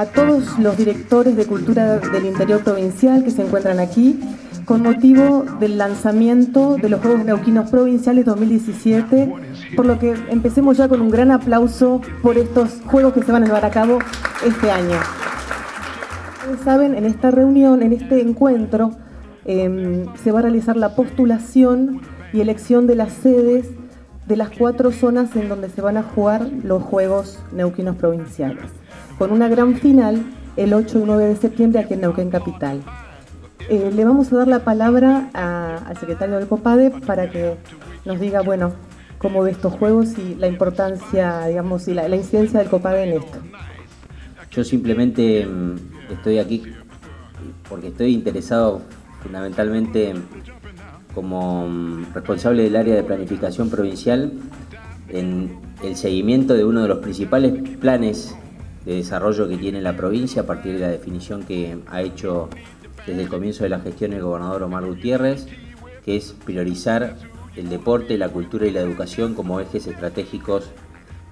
a todos los directores de cultura del interior provincial que se encuentran aquí con motivo del lanzamiento de los Juegos Neuquinos Provinciales 2017, por lo que empecemos ya con un gran aplauso por estos juegos que se van a llevar a cabo este año. Ustedes saben, en esta reunión, en este encuentro, em, se va a realizar la postulación y elección de las sedes de las cuatro zonas en donde se van a jugar los Juegos Neuquinos Provinciales, con una gran final el 8 y 9 de septiembre aquí en Neuquén Capital. Eh, le vamos a dar la palabra al secretario del COPADE para que nos diga, bueno, cómo ve estos juegos y la importancia, digamos, y la, incidencia del COPADE en esto. Yo simplemente mm, estoy aquí porque estoy interesado fundamentalmente como mm, responsable del área de planificación provincial en el seguimiento de uno de los principales planes de desarrollo que tiene la provincia a partir de la definición que ha hecho desde el comienzo de la gestión el gobernador Omar Gutiérrez, que es priorizar el deporte, la cultura y la educación como ejes estratégicos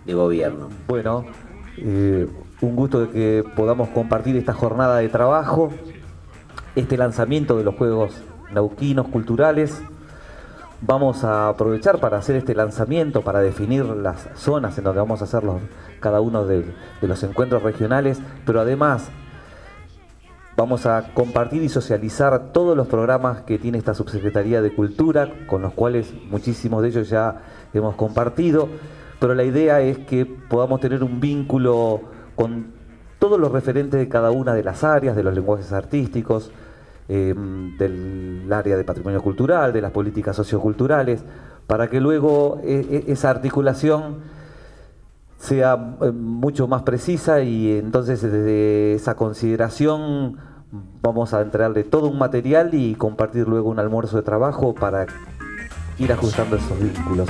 de gobierno. Bueno, eh, un gusto de que podamos compartir esta jornada de trabajo, este lanzamiento de los Juegos Nauquinos Culturales. Vamos a aprovechar para hacer este lanzamiento, para definir las zonas en donde vamos a hacer cada uno de los encuentros regionales, pero además Vamos a compartir y socializar todos los programas que tiene esta Subsecretaría de Cultura, con los cuales muchísimos de ellos ya hemos compartido, pero la idea es que podamos tener un vínculo con todos los referentes de cada una de las áreas, de los lenguajes artísticos, em, del área de patrimonio cultural, de las políticas socioculturales, para que luego e, e, esa articulación sea eh, mucho más precisa y entonces desde esa consideración vamos a entregarle todo un material y compartir luego un almuerzo de trabajo para ir ajustando esos vínculos.